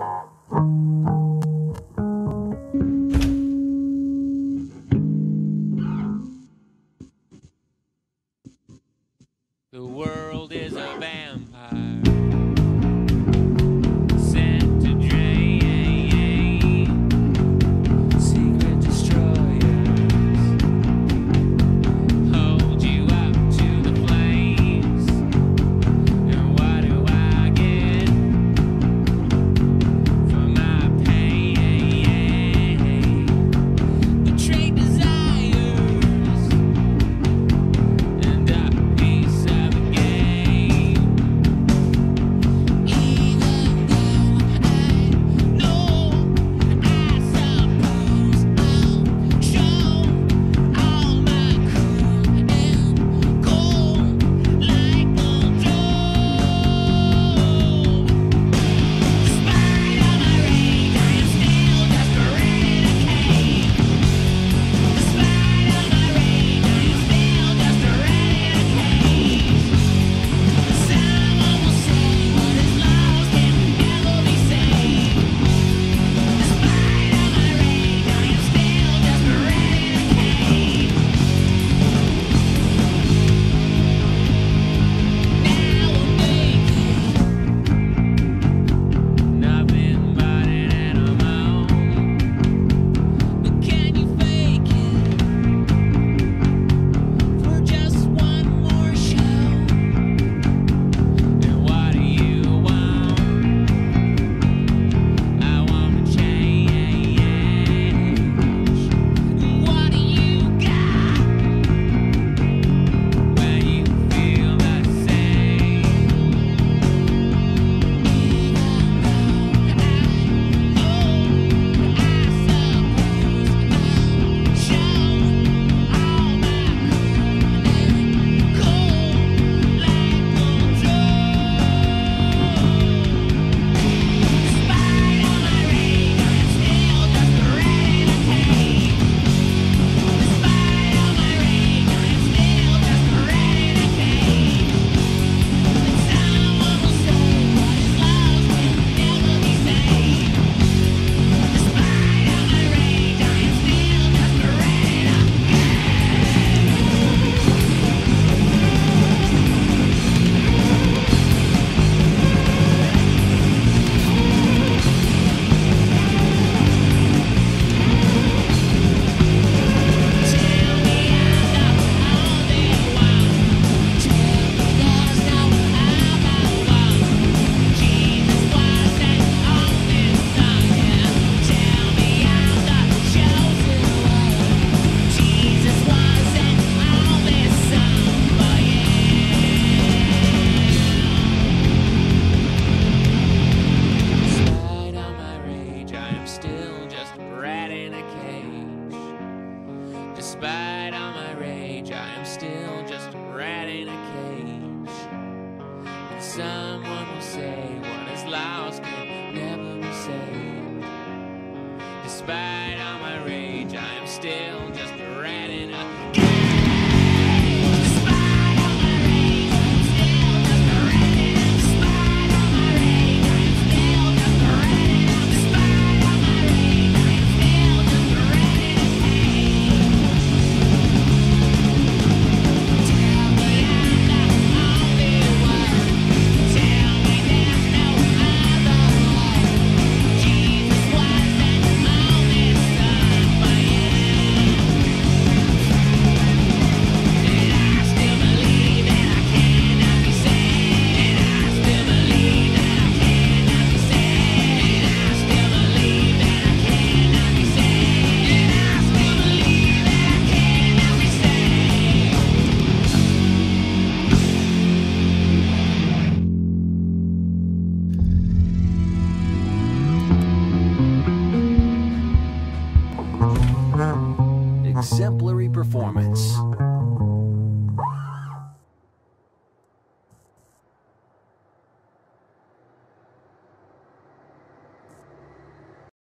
The world is a band. still just a rat in a cage. Despite all my rage, I am still just a rat in a cage. And someone will say, What is lost? exemplary performance.